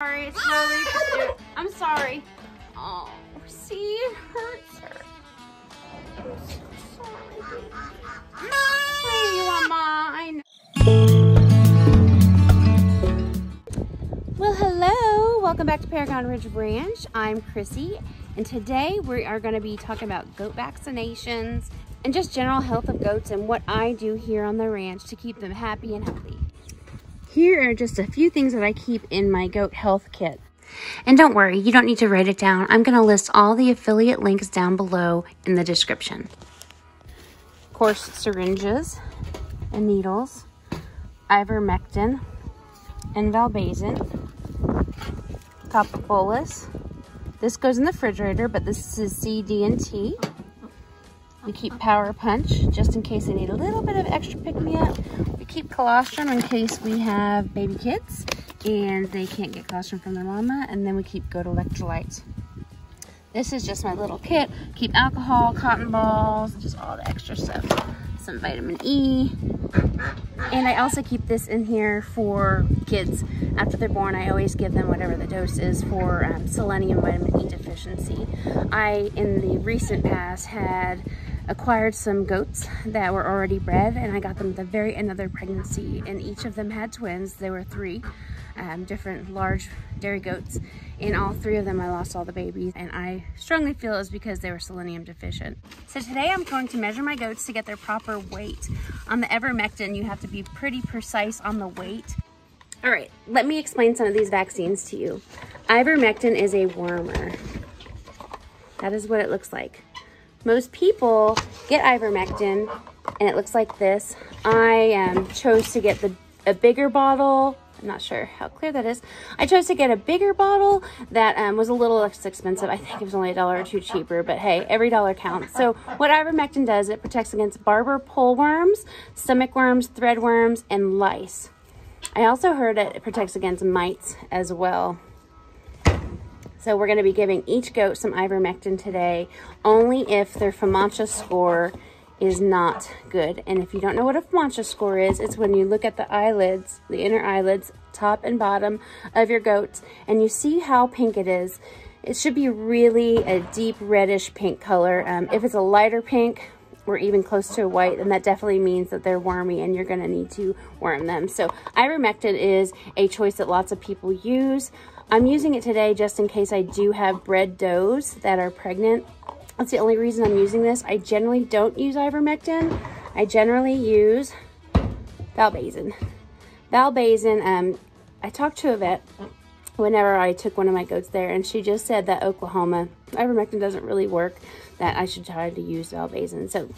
Sorry, it's slowly. just- ah! I'm sorry. Oh, see, it hurts her. I'm so sorry, baby. No, you want mine? Well, hello. Welcome back to Paragon Ridge Ranch. I'm Chrissy, and today we are going to be talking about goat vaccinations and just general health of goats and what I do here on the ranch to keep them happy and healthy. Here are just a few things that I keep in my goat health kit. And don't worry, you don't need to write it down. I'm going to list all the affiliate links down below in the description. Of course, syringes and needles, ivermectin and valbazen, copper. This goes in the refrigerator, but this is C, D, and T. We keep Power Punch just in case I need a little bit of extra pick-me-up. Keep colostrum in case we have baby kids and they can't get colostrum from their mama. And then we keep goat electrolytes. This is just my little kit. Keep alcohol, cotton balls, just all the extra stuff. Some vitamin E. And I also keep this in here for kids. After they're born, I always give them whatever the dose is for um, selenium vitamin E deficiency. I, in the recent past, had acquired some goats that were already bred and I got them at the very end of their pregnancy and each of them had twins. There were three um, different large dairy goats. In all three of them, I lost all the babies, and I strongly feel it was because they were selenium deficient. So today I'm going to measure my goats to get their proper weight. On the ivermectin, you have to be pretty precise on the weight. All right, let me explain some of these vaccines to you. Ivermectin is a wormer. That is what it looks like. Most people get ivermectin, and it looks like this. I um, chose to get the a bigger bottle I'm not sure how clear that is. I chose to get a bigger bottle that um, was a little less expensive. I think it was only a dollar or two cheaper, but hey, every dollar counts. So what ivermectin does, it protects against barber pole worms, stomach worms, thread worms, and lice. I also heard it protects against mites as well. So we're going to be giving each goat some ivermectin today, only if their FAMACHA score is not good. And if you don't know what a FAMACHA score is, it's when you look at the eyelids, the inner eyelids, top and bottom of your goats, and you see how pink it is. It should be really a deep reddish pink color. Um, if it's a lighter pink, or even close to white, then that definitely means that they're wormy and you're gonna need to worm them. So ivermectin is a choice that lots of people use. I'm using it today just in case I do have bred does that are pregnant that's the only reason I'm using this. I generally don't use ivermectin. I generally use valbazen. Valbazen, um, I talked to a vet whenever I took one of my goats there, and she just said that Oklahoma, ivermectin doesn't really work, that I should try to use valbazen. So,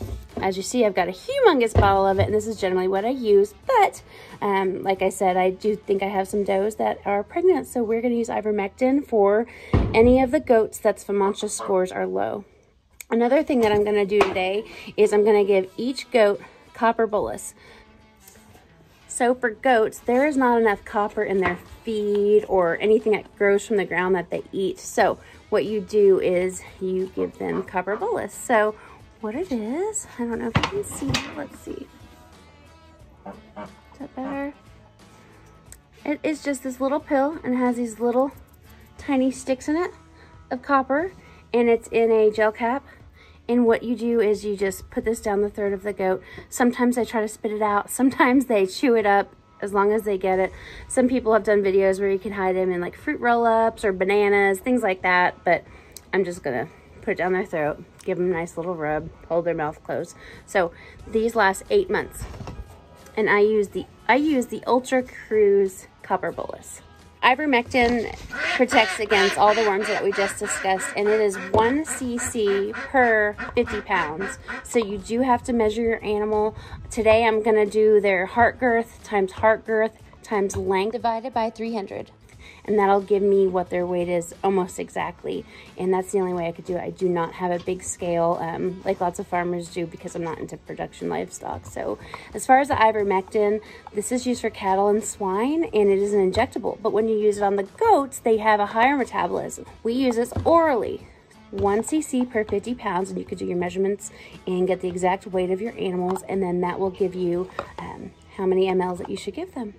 as you see, I've got a humongous bottle of it, and this is generally what I use. But, um, like I said, I do think I have some does that are pregnant, so we're going to use ivermectin for any of the goats that's FAMACHA scores are low. Another thing that I'm going to do today is I'm going to give each goat copper bolus. So for goats, there is not enough copper in their feed or anything that grows from the ground that they eat. So what you do is you give them copper bolus. So what it is, I don't know if you can see, let's see. Is that better? It is just this little pill and has these little tiny sticks in it of copper and it's in a gel cap and what you do is you just put this down the throat of the goat. Sometimes they try to spit it out. Sometimes they chew it up as long as they get it. Some people have done videos where you can hide them in like fruit roll-ups or bananas, things like that. But I'm just to put it down their throat, give them a nice little rub, hold their mouth closed. So these last eight months. And I use the I use the UltraCruz Copper Bolus. Ivermectin protects against all the worms that we just discussed, and it is 1 cc per 50 pounds. So you do have to measure your animal. Today I'm going to do their heart girth times heart girth times length divided by 300 and that'll give me what their weight is almost exactly. And that's the only way I could do it. I do not have a big scale um, like lots of farmers do because I'm not into production livestock. So as far as the ivermectin, this is used for cattle and swine and it is an injectable. But when you use it on the goats, they have a higher metabolism. We use this orally. 1 cc per 50 pounds and you could do your measurements and get the exact weight of your animals and then that will give you um, how many mLs that you should give them.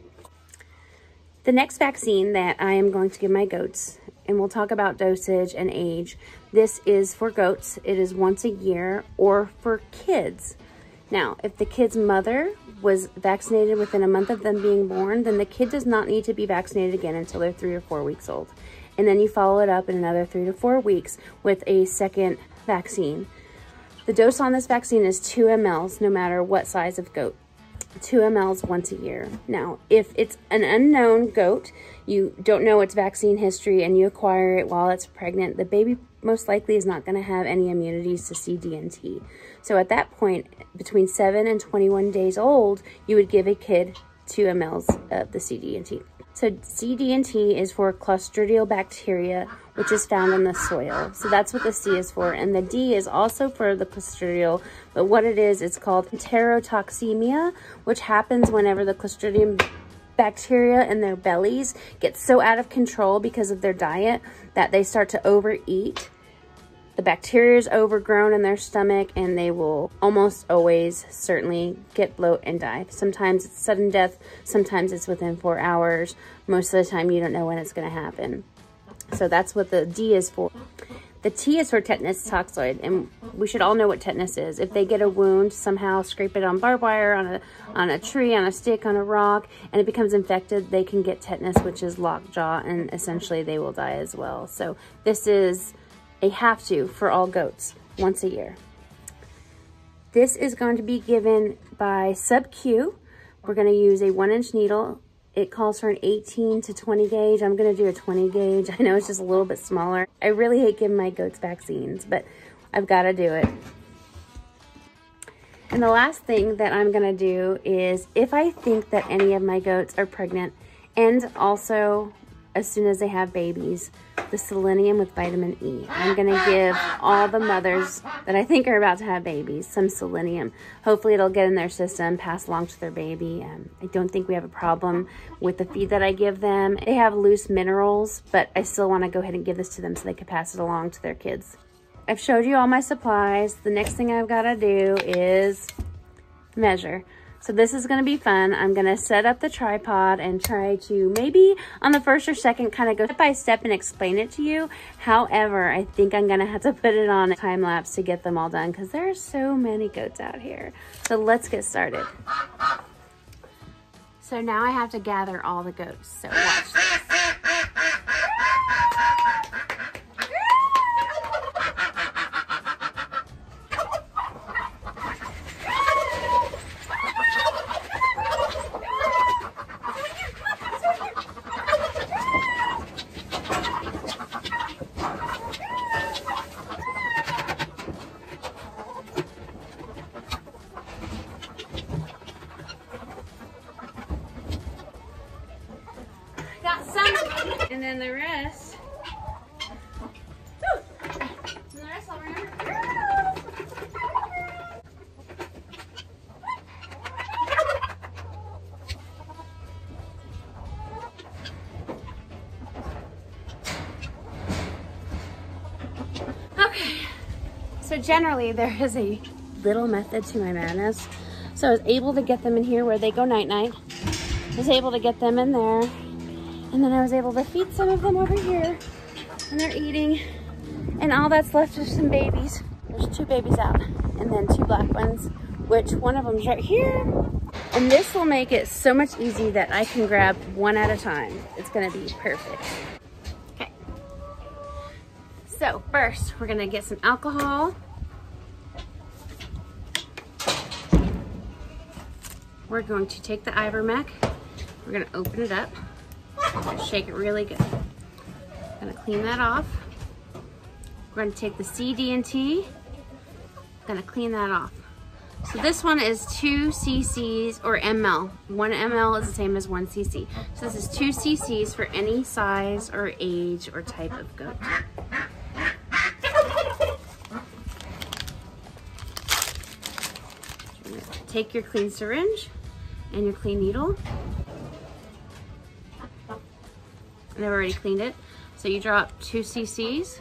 The next vaccine that I am going to give my goats, and we'll talk about dosage and age. This is for goats. It is once a year or for kids. Now, if the kid's mother was vaccinated within a month of them being born, then the kid does not need to be vaccinated again until they're three or four weeks old. And then you follow it up in another three to four weeks with a second vaccine. The dose on this vaccine is 2 mLs no matter what size of goat. 2 mLs once a year. Now, if it's an unknown goat, you don't know its vaccine history, and you acquire it while it's pregnant, the baby most likely is not going to have any immunities to CD&T. So at that point, between 7 and 21 days old, you would give a kid 2 mLs of the CD&T. So CD&T is for Clostridial bacteria, which is found in the soil. So that's what the C is for. And the D is also for the Clostridial, but what it is, it's called enterotoxemia, which happens whenever the Clostridium bacteria in their bellies get so out of control because of their diet that they start to overeat the bacteria is overgrown in their stomach and they will almost always certainly get bloat and die. Sometimes it's sudden death, sometimes it's within four hours. Most of the time you don't know when it's going to happen. So that's what the D is for. The T is for tetanus toxoid, and we should all know what tetanus is. If they get a wound, somehow scrape it on barbed wire, on a, on a tree, on a stick, on a rock, and it becomes infected, they can get tetanus, which is lockjaw, and essentially they will die as well. So this is a have to for all goats once a year. This is going to be given by sub-Q. We're going to use a one inch needle. It calls for an 18 to 20 gauge. I'm to do a 20 gauge. I know it's just a little bit smaller. I really hate giving my goats vaccines, but I've got to do it. And the last thing that I'm to do is if I think that any of my goats are pregnant and also as soon as they have babies, the selenium with vitamin E. I'm to give all the mothers that I think are about to have babies some selenium. Hopefully it'll get in their system, pass along to their baby. Um, I don't think we have a problem with the feed that I give them. They have loose minerals, but I still want to go ahead and give this to them so they can pass it along to their kids. I've showed you all my supplies. The next thing I've got to do is measure. So this is gonna be fun. I'm gonna set up the tripod and try to maybe on the first or second kind of go step by step and explain it to you. However, I think I'm gonna have to put it on a time lapse to get them all done because there are so many goats out here. So let's get started. So now I have to gather all the goats. So watch this. Generally there is a little method to my madness. So I was able to get them in here where they go night-night. I was able to get them in there and then I was able to feed some of them over here and they're eating. And all that's left is some babies. There's two babies out and then two black ones, which one of them's right here. And this will make it so much easy that I can grab one at a time. It's gonna be perfect. Okay. So first, we're gonna get some alcohol. We're going to take the Ivomec. We're gonna open it up. Shake it really good. Gonna clean that off. We're gonna take the CD&T. Gonna clean that off. So this one is 2 cc's or ml. 1 ml is the same as 1 cc. So this is 2 cc's for any size or age or type of goat. Take your clean syringe and your clean needle and I've already cleaned it. So you drop two cc's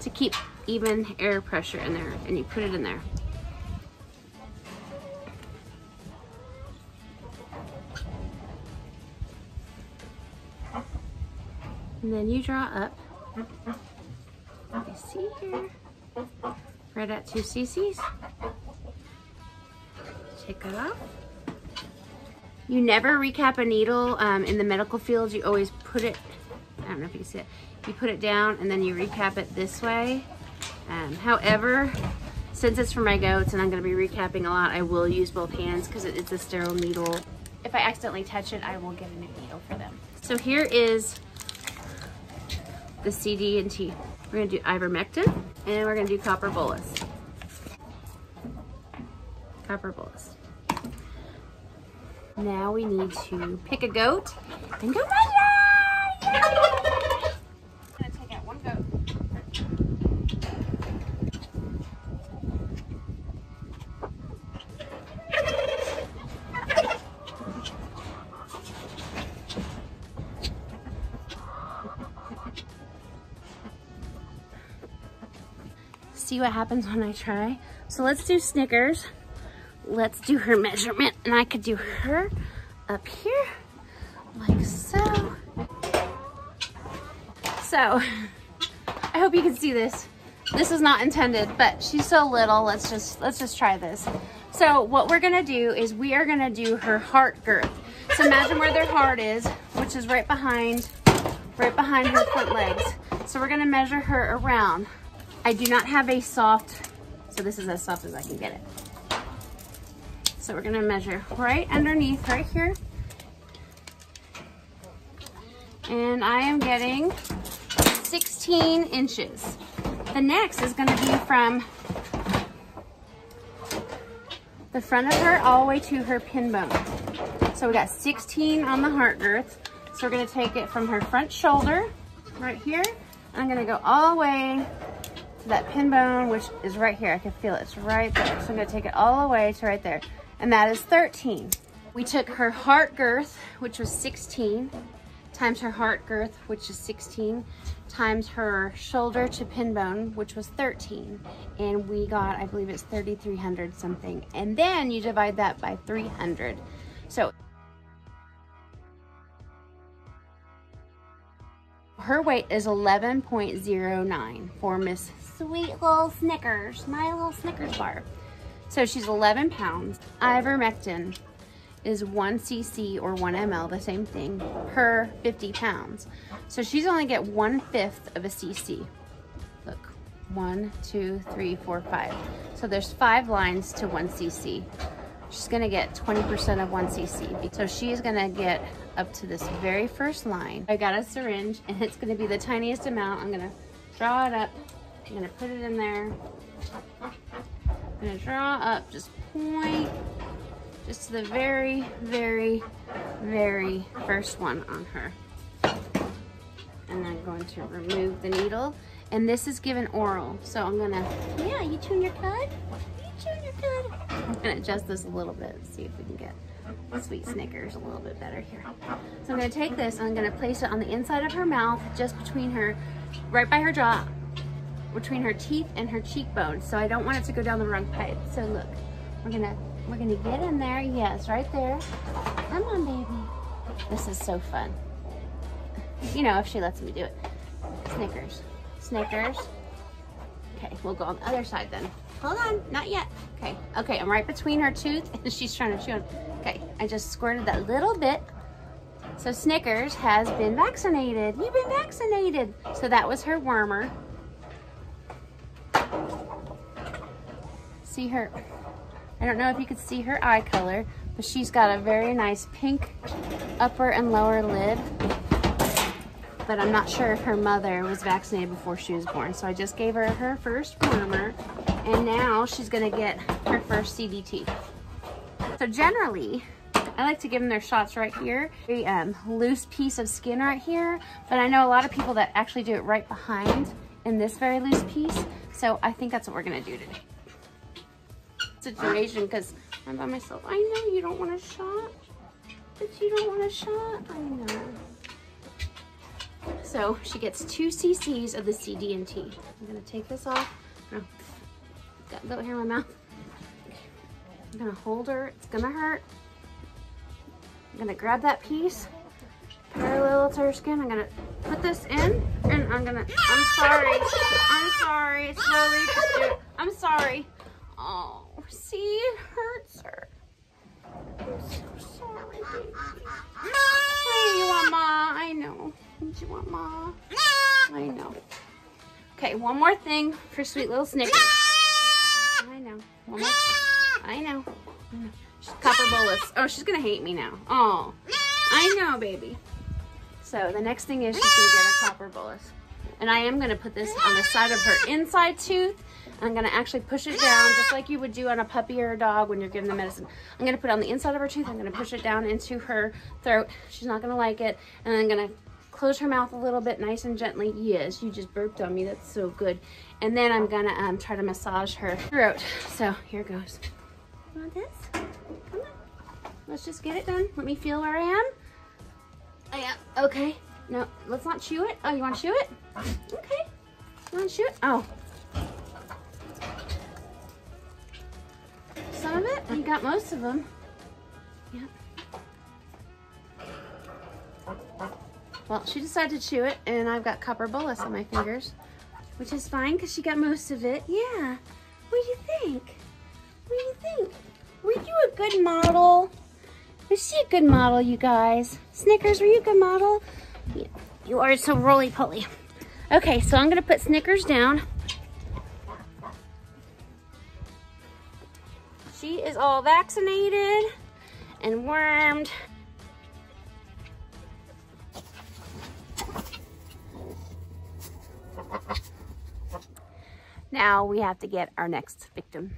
to keep even air pressure in there and you put it in there. And then you draw up. You see here, right at two cc's. Take it off. You never recap a needle um, in the medical field. You always put it, I don't know if you see it, you put it down and then you recap it this way. Um, however, since it's for my goats and I'm gonna be recapping a lot, I will use both hands because it's a sterile needle. If I accidentally touch it, I will get a new needle for them. So here is the CD and T. We're gonna do ivermectin and we're gonna do copper bolus. Copper bolus. Now we need to pick a goat and go see what happens when I try. So let's do Snickers. Let's do her measurement and I could do her up here like so. So, I hope you can see this. This is not intended, but she's so little. Let's just, let's just try this. So what we're gonna do is we are gonna do her heart girth. So imagine where their heart is, which is right behind, right behind her front legs. So we're gonna measure her around. I do not have a soft, so this is as soft as I can get it. So we're gonna measure right underneath, right here. And I am getting 16 inches. The next is gonna be from the front of her all the way to her pin bone. So we got 16 on the heart girth. So we're gonna take it from her front shoulder, right here. I'm gonna go all the way to that pin bone, which is right here. I can feel it. It's right there. So I'm to take it all the way to right there. And that is 13. We took her heart girth, which was 16, times her heart girth, which is 16, times her shoulder to pin bone, which was 13. And we got, I believe it's 3,300 something. And then you divide that by 300. So her weight is 11.09 for Miss Sweet Little Snickers, my little Snickers bar. So she's 11 pounds. Ivermectin is 1 cc or 1 ml, the same thing, per 50 pounds. So she's only get one fifth of a cc. Look, one, two, three, four, five. So there's five lines to 1 cc. She's gonna get 20% of 1 cc. So she's gonna get up to this very first line. I got a syringe and it's gonna be the tiniest amount. I'm gonna draw it up. I'm gonna put it in there. I'm gonna draw up just point, just to the very, very, very first one on her. And I'm going to remove the needle. And this is given oral. So I'm gonna, yeah, you tune your cud? You tune your cud? I'm gonna adjust this a little bit, see if we can get sweet Snickers a little bit better here. So I'm gonna take this and I'm gonna place it on the inside of her mouth, just between her, right by her jaw, between her teeth and her cheekbone. So I don't want it to go down the wrong pipe. So look, we're gonna, we're gonna get in there. Yes, right there. Come on, baby. This is so fun. You know, if she lets me do it. Snickers, Snickers. Okay, we'll go on the other side then. Hold on, not yet. Okay, okay, I'm right between her tooth and she's trying to chew on. Okay, I just squirted that little bit. So Snickers has been vaccinated. You've been vaccinated. So that was her wormer. See her, I don't know if you could see her eye color, but she's got a very nice pink upper and lower lid but I'm not sure if her mother was vaccinated before she was born. So I just gave her her first wormer, and now she's gonna get her first CDT. So generally, I like to give them their shots right here. Very um, loose piece of skin right here, but I know a lot of people that actually do it right behind in this very loose piece. So I think that's what we're gonna do today. Situation, because I'm by myself. I know you don't want a shot, but you don't want a shot. I know. So she gets two cc's of the CD&T. I'm gonna take this off. Oh, got goat hair in my mouth. I'm gonna hold her, it's gonna hurt. I'm gonna grab that piece, parallel to her skin. I'm gonna put this in and I'm gonna, I'm sorry. I'm sorry. Slowly. I'm sorry. Oh, see, it hurts her. I'm so sorry, baby. Hey, you want ma? I know. You want ma? I know. Okay, one more thing for sweet little Snickers. I know. One more. I know. I know. She's copper bolus. Oh, she's gonna hate me now. Oh, I know, baby. So the next thing is she's gonna get her copper bolus. And I am gonna put this on the side of her inside tooth. I'm gonna actually push it down just like you would do on a puppy or a dog when you're giving the medicine. I'm gonna put it on the inside of her tooth. I'm gonna push it down into her throat. She's not gonna like it. And I'm gonna close her mouth a little bit nice and gently. Yes, you just burped on me. That's so good. And then I'm gonna um, try to massage her throat. So here goes. You want this? Come on. Let's just get it done. Let me feel where I am. Oh, yeah. Okay. No, let's not chew it. Oh, you want to chew it? Uh, okay. You want to it? Oh. Some of it? You got most of them. Yeah. Well, she decided to chew it, and I've got copper bolus on my fingers, which is fine because she got most of it. Yeah. What do you think? What do you think? Were you a good model? Was she a good model, you guys? Snickers, were you a good model? You are so roly-poly. Okay, so I'm gonna put Snickers down. She is all vaccinated and wormed. Now we have to get our next victim.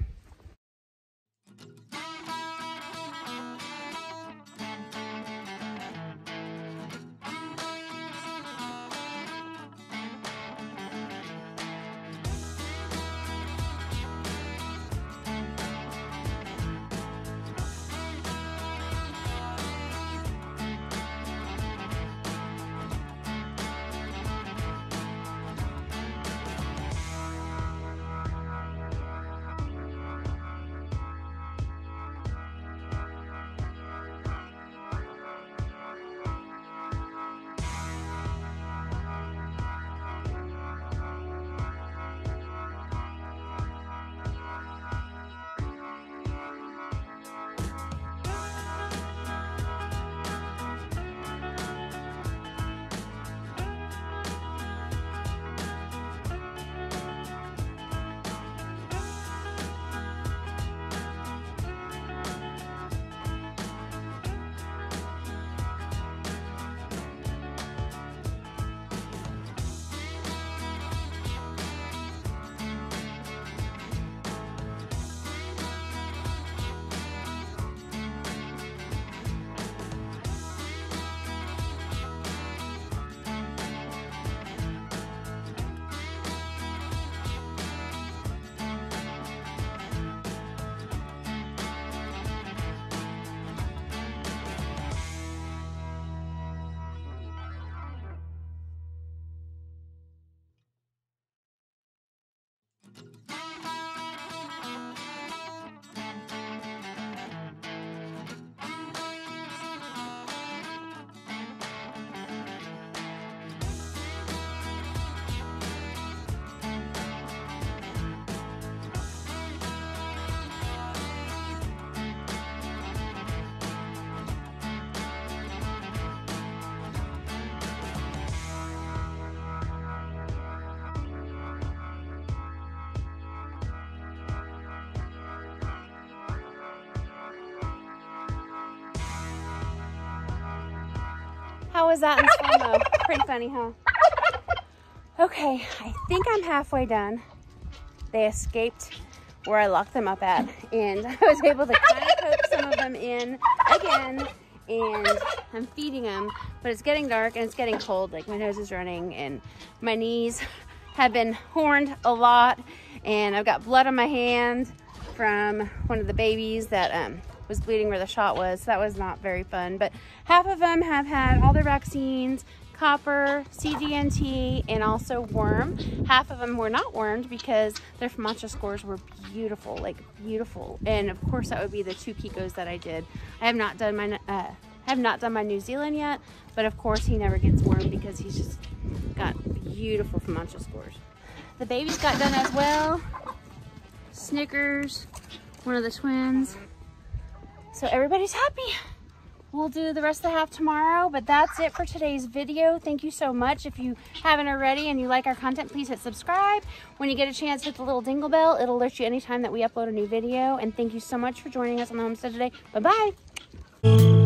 How was that in slow-mo? Pretty funny, huh? Okay, I think I'm halfway done. They escaped where I locked them up at, and I was able to kind of coax some of them in again, and I'm feeding them, but it's getting dark and it's getting cold, like my nose is running, and my knees have been horned a lot, and I've got blood on my hand from one of the babies that um, was bleeding where the shot was. So that was not very fun. But half of them have had all their vaccines, copper, CD&T, and also worm. Half of them were not wormed because their FAMACHA scores were beautiful, like beautiful. And of course that would be the two Picos that I did. I have not done my, uh, have not done my New Zealand yet, but of course he never gets wormed because he's just got beautiful FAMACHA scores. The babies got done as well. Snickers, one of the twins. So everybody's happy. We'll do the rest of the half tomorrow, but that's it for today's video. Thank you so much. If you haven't already and you like our content, please hit subscribe. When you get a chance, hit the little dingle bell. It'll alert you anytime that we upload a new video. And thank you so much for joining us on the homestead today. Bye-bye.